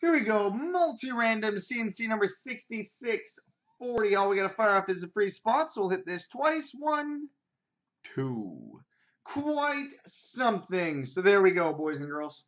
Here we go. Multi-random CNC number 6640. All we got to fire off is a free spot, so we'll hit this twice. One, two. Quite something. So there we go, boys and girls.